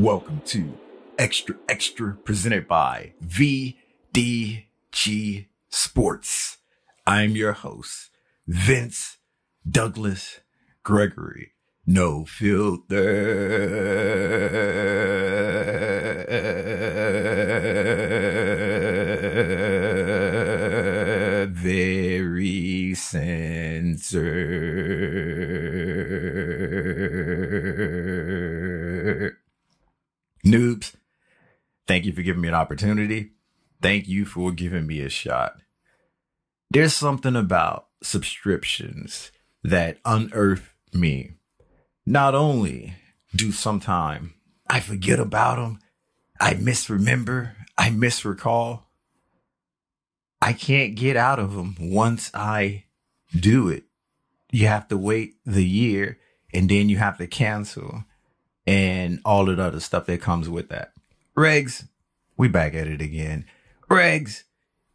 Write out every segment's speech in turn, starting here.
Welcome to Xtra Xtra presented by VDG Sports. I'm your host, Vince Douglas Gregory. No filter. Very censored. Noobs, thank you for giving me an opportunity. Thank you for giving me a shot. There's something about subscriptions that unearth me. Not only do sometime I forget about them, I misremember, I misrecall. I can't get out of them once I do it. You have to wait the year and then you have to cancel and all of the other stuff that comes with that. Regs, we back at it again. Regs,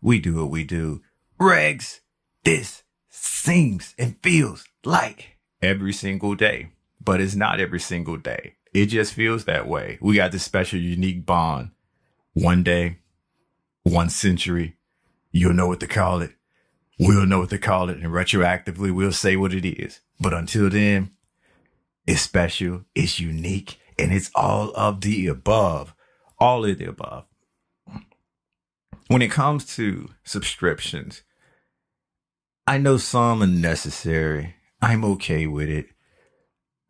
we do what we do. Regs, this seems and feels like every single day, but it's not every single day. It just feels that way. We got this special, unique bond. One day, one century, you'll know what to call it. We'll know what to call it. And retroactively, we'll say what it is. But until then, it's special, it's unique, and it's all of the above. All of the above. When it comes to subscriptions, I know some are necessary. I'm okay with it.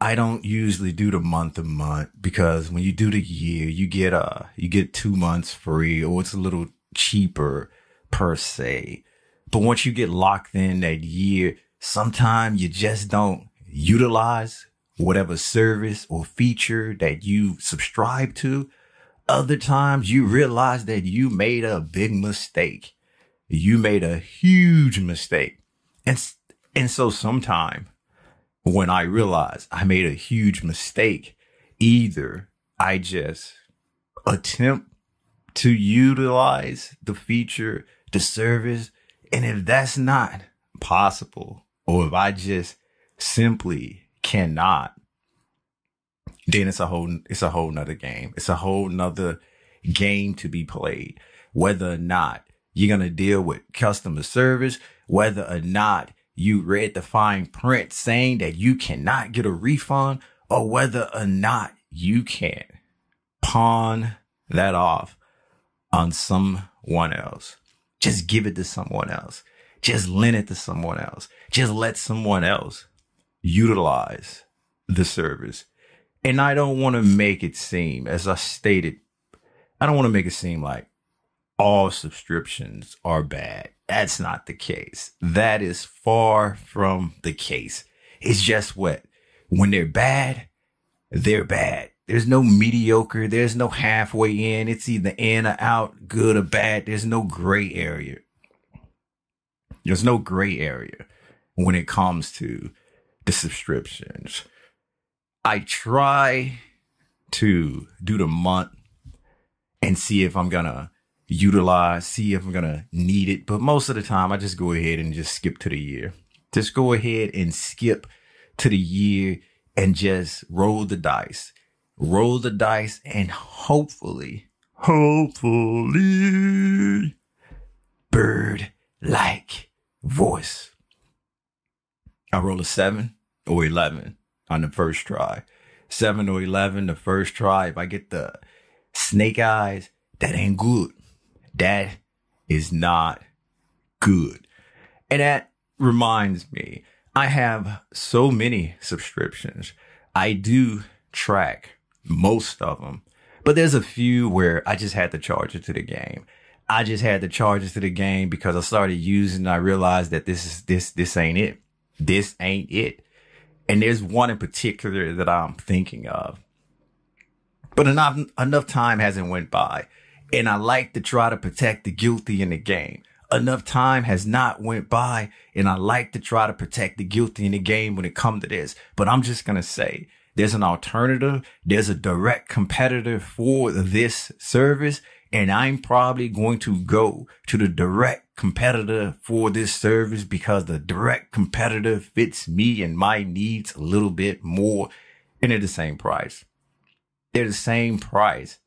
I don't usually do the month to month because when you do the year, you get uh you get two months free or it's a little cheaper per se. But once you get locked in that year, sometimes you just don't utilize whatever service or feature that you subscribe to. Other times you realize that you made a big mistake. You made a huge mistake. And, and so sometime when I realize I made a huge mistake, either I just attempt to utilize the feature, the service. And if that's not possible, or if I just simply cannot, then it's a whole, it's a whole nother game. It's a whole nother game to be played. Whether or not you're going to deal with customer service, whether or not you read the fine print saying that you cannot get a refund or whether or not you can pawn that off on someone else. Just give it to someone else. Just lend it to someone else. Just let someone else utilize the service. And I don't want to make it seem, as I stated, I don't want to make it seem like all subscriptions are bad. That's not the case. That is far from the case. It's just what? When they're bad, they're bad. There's no mediocre. There's no halfway in. It's either in or out, good or bad. There's no gray area. There's no gray area when it comes to the subscriptions. I try to do the month and see if I'm gonna utilize, see if I'm gonna need it. But most of the time, I just go ahead and just skip to the year. Just go ahead and skip to the year and just roll the dice. Roll the dice and hopefully, hopefully, bird like voice. I roll a seven or 11 on the first try. Seven or 11 the first try. If I get the snake eyes, that ain't good. That is not good. And that reminds me, I have so many subscriptions. I do track most of them, but there's a few where I just had to charge it to the game. I just had to charge it to the game because I started using. I realized that this is this this ain't it. This ain't it. And there's one in particular that I'm thinking of. But enough enough time hasn't went by and I like to try to protect the guilty in the game. Enough time has not went by and I like to try to protect the guilty in the game when it comes to this. But I'm just going to say there's an alternative. There's a direct competitor for this service. And I'm probably going to go to the direct competitor for this service because the direct competitor fits me and my needs a little bit more and at the same price. They're the same price.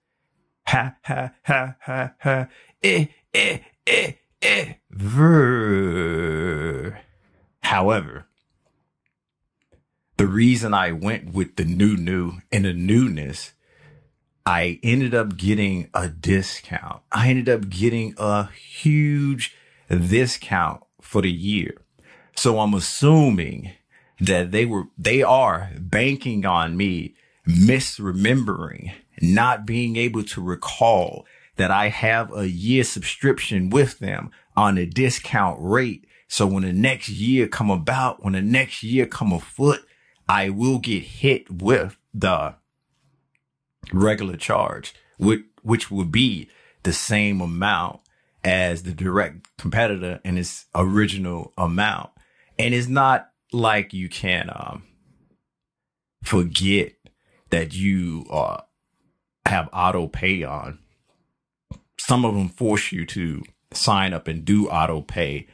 Ha ha ha ha ha. Eh eh eh eh. Ver. However, the reason I went with the new new and the newness, I ended up getting a discount. I ended up getting a huge discount for the year. So I'm assuming that they were, they are banking on me misremembering, not being able to recall that I have a year subscription with them on a discount rate. So when the next year come about, when the next year come afoot, I will get hit with the regular charge, which, which would be the same amount as the direct competitor in its original amount. And it's not like you can um, forget that you uh, have auto pay on. Some of them force you to sign up and do auto pay.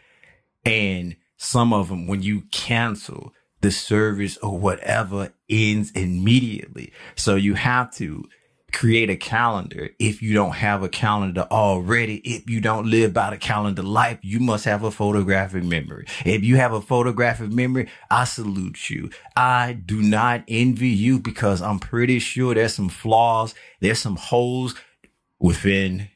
And some of them, when you cancel, the service or whatever ends immediately. So you have to create a calendar. If you don't have a calendar already, if you don't live by the calendar life, you must have a photographic memory. If you have a photographic memory, I salute you. I do not envy you because I'm pretty sure there's some flaws. There's some holes within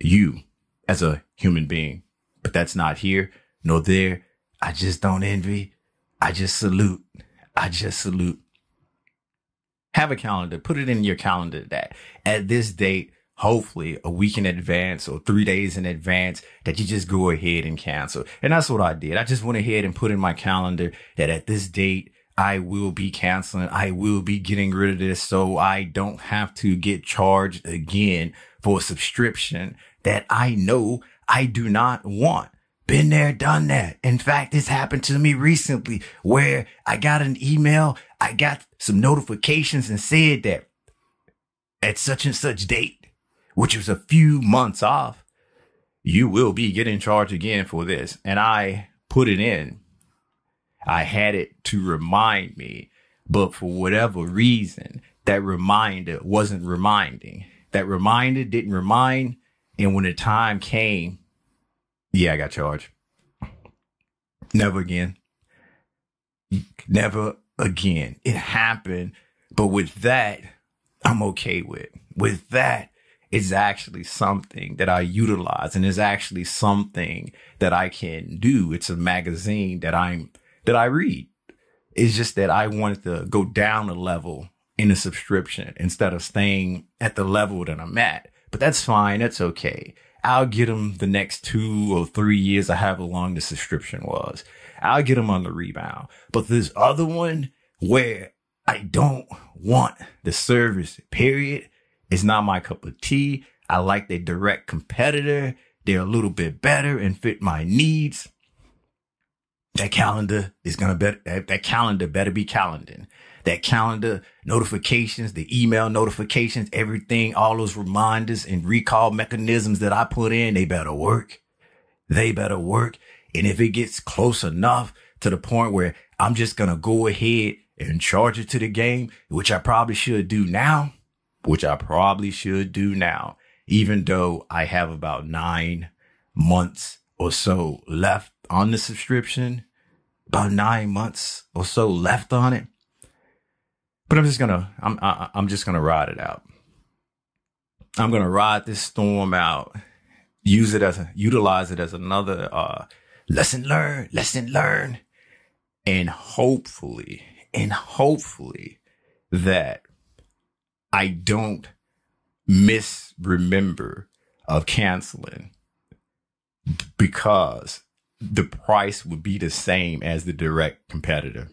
you as a human being, but that's not here nor there. I just don't envy. I just salute. I just salute. Have a calendar. Put it in your calendar that at this date, hopefully a week in advance or three days in advance that you just go ahead and cancel. And that's what I did. I just went ahead and put in my calendar that at this date, I will be canceling. I will be getting rid of this so I don't have to get charged again for a subscription that I know I do not want. Been there, done that. In fact, this happened to me recently where I got an email. I got some notifications and said that at such and such date, which was a few months off, you will be getting charged again for this. And I put it in. I had it to remind me, but for whatever reason, that reminder wasn't reminding. That reminder didn't remind. And when the time came, yeah, I got charged. Never again. Never again. It happened. But with that, I'm okay with. With that, it's actually something that I utilize and is actually something that I can do. It's a magazine that I'm, that I read. It's just that I wanted to go down a level in a subscription instead of staying at the level that I'm at. But that's fine. That's okay. I'll get them the next two or three years or however long the subscription was. I'll get them on the rebound. But this other one where I don't want the service, period, is not my cup of tea. I like their direct competitor. They're a little bit better and fit my needs. That calendar is gonna be that, that calendar better be calendaring that calendar notifications, the email notifications, everything, all those reminders and recall mechanisms that I put in, they better work. They better work. And if it gets close enough to the point where I'm just to go ahead and charge it to the game, which I probably should do now, which I probably should do now, even though I have about nine months or so left on the subscription, about nine months or so left on it. But I'm just gonna I'm I, I'm just gonna ride it out. I'm gonna ride this storm out. Use it as a utilize it as another uh lesson learned, lesson learned, and hopefully, and hopefully that I don't misremember of canceling because the price would be the same as the direct competitor.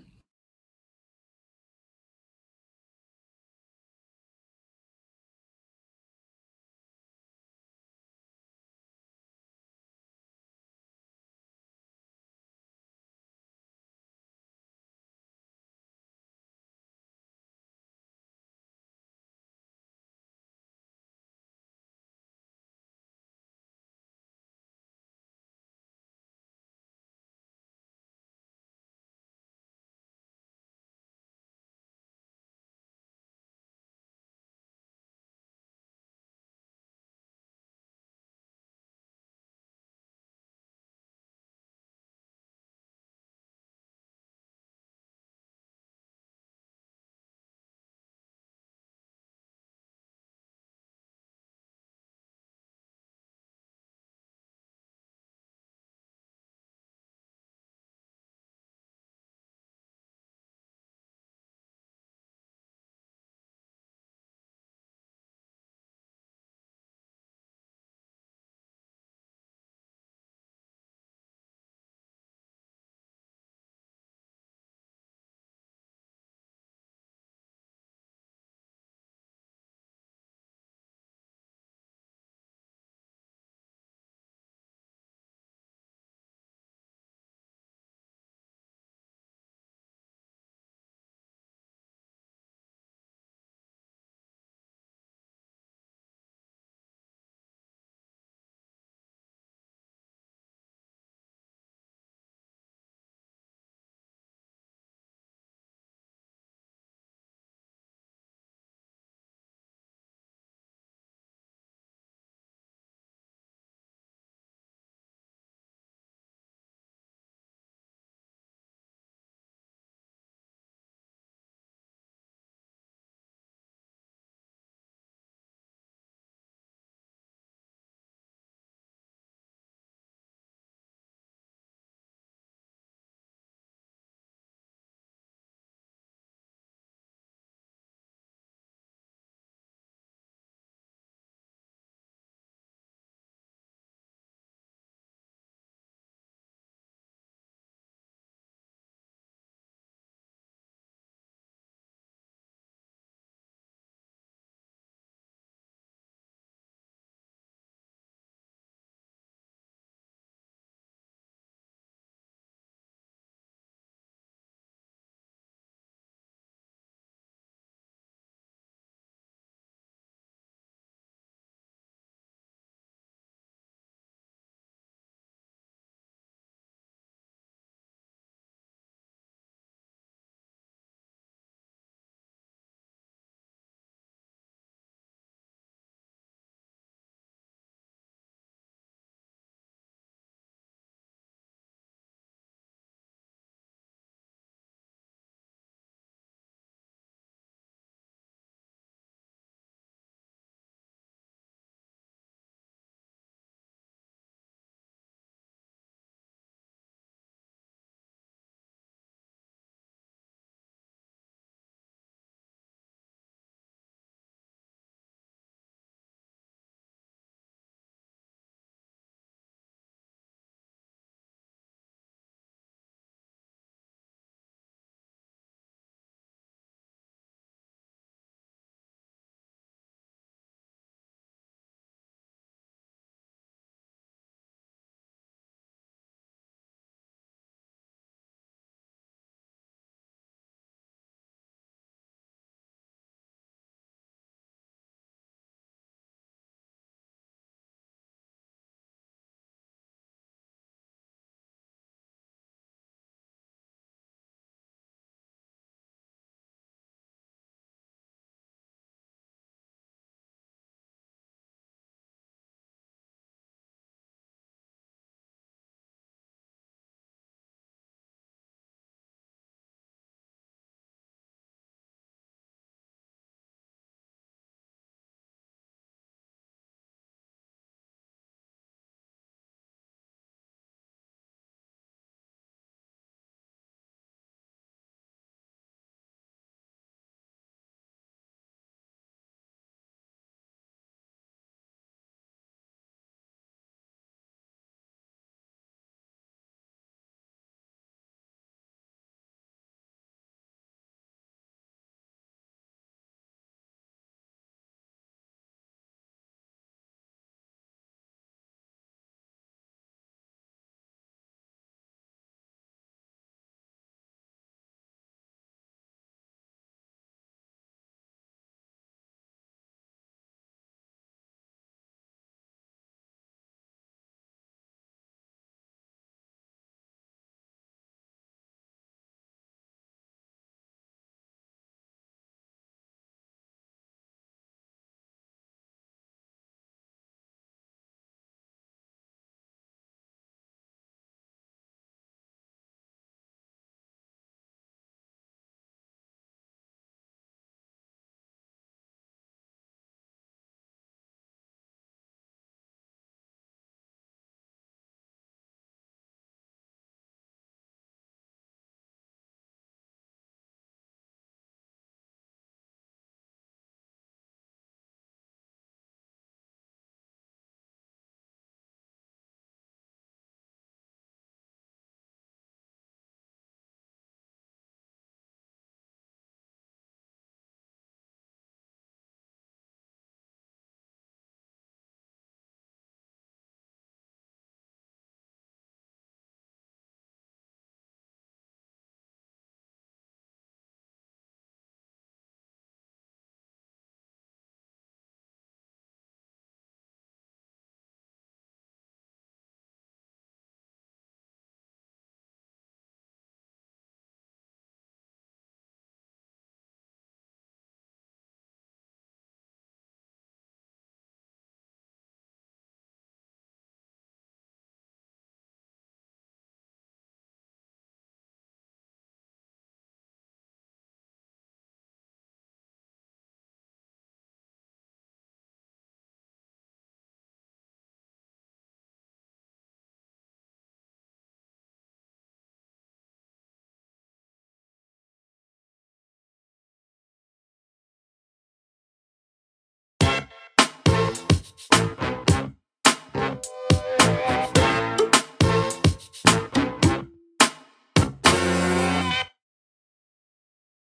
Peace.